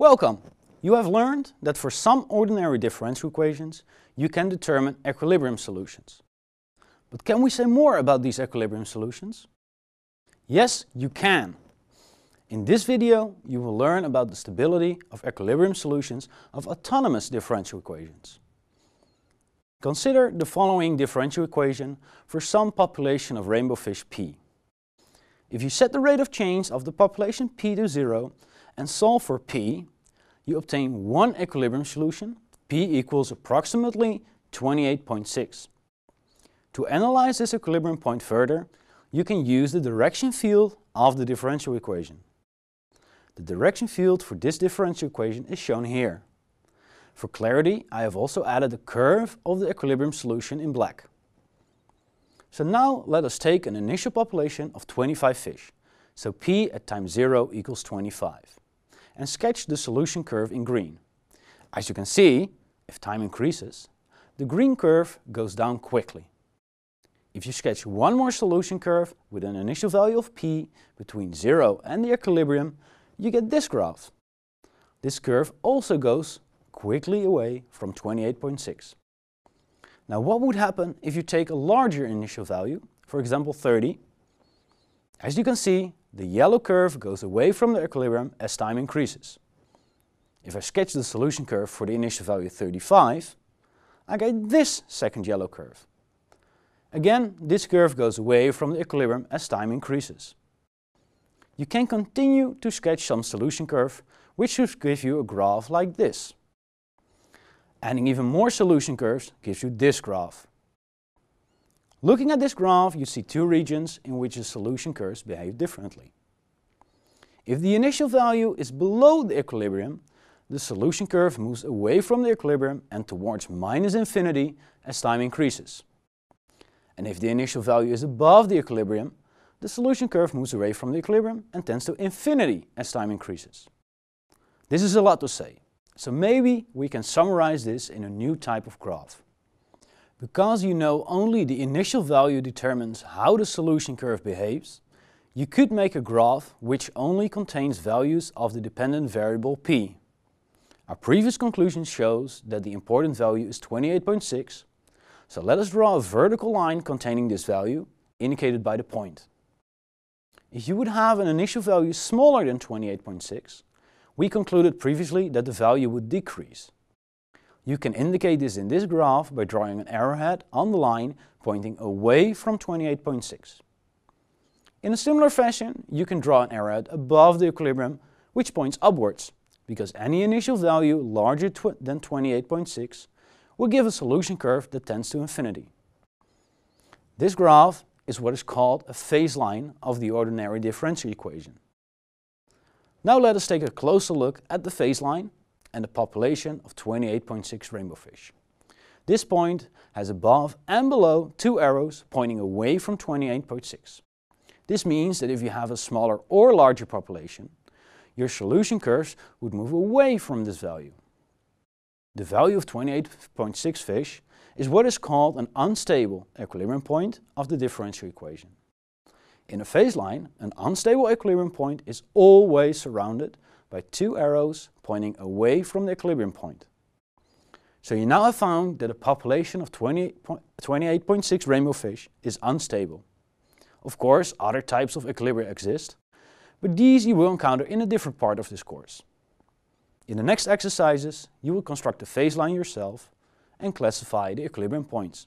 Welcome! You have learned that for some ordinary differential equations you can determine equilibrium solutions. But can we say more about these equilibrium solutions? Yes, you can. In this video you will learn about the stability of equilibrium solutions of autonomous differential equations. Consider the following differential equation for some population of rainbow fish P. If you set the rate of change of the population P to zero and solve for P, you obtain one equilibrium solution, P equals approximately 28.6. To analyze this equilibrium point further, you can use the direction field of the differential equation. The direction field for this differential equation is shown here. For clarity, I have also added the curve of the equilibrium solution in black. So now let us take an initial population of 25 fish, so p at time 0 equals 25, and sketch the solution curve in green. As you can see, if time increases, the green curve goes down quickly. If you sketch one more solution curve with an initial value of p between 0 and the equilibrium, you get this graph. This curve also goes quickly away from 28.6. Now what would happen if you take a larger initial value, for example 30? As you can see, the yellow curve goes away from the equilibrium as time increases. If I sketch the solution curve for the initial value 35, I get this second yellow curve. Again, this curve goes away from the equilibrium as time increases. You can continue to sketch some solution curve, which should give you a graph like this. Adding even more solution curves gives you this graph. Looking at this graph, you see two regions in which the solution curves behave differently. If the initial value is below the equilibrium, the solution curve moves away from the equilibrium and towards minus infinity as time increases. And if the initial value is above the equilibrium, the solution curve moves away from the equilibrium and tends to infinity as time increases. This is a lot to say, so maybe we can summarize this in a new type of graph. Because you know only the initial value determines how the solution curve behaves, you could make a graph which only contains values of the dependent variable p. Our previous conclusion shows that the important value is 28.6, so let us draw a vertical line containing this value, indicated by the point. If you would have an initial value smaller than 28.6, we concluded previously that the value would decrease. You can indicate this in this graph by drawing an arrowhead on the line pointing away from 28.6. In a similar fashion, you can draw an arrowhead above the equilibrium which points upwards, because any initial value larger than 28.6 will give a solution curve that tends to infinity. This graph is what is called a phase line of the ordinary differential equation. Now let us take a closer look at the phase line and a population of 28.6 rainbow fish. This point has above and below two arrows pointing away from 28.6. This means that if you have a smaller or larger population, your solution curves would move away from this value. The value of 28.6 fish is what is called an unstable equilibrium point of the differential equation. In a phase line, an unstable equilibrium point is always surrounded by two arrows pointing away from the equilibrium point. So you now have found that a population of 28.6 rainbow fish is unstable. Of course, other types of equilibria exist, but these you will encounter in a different part of this course. In the next exercises, you will construct a phase line yourself and classify the equilibrium points.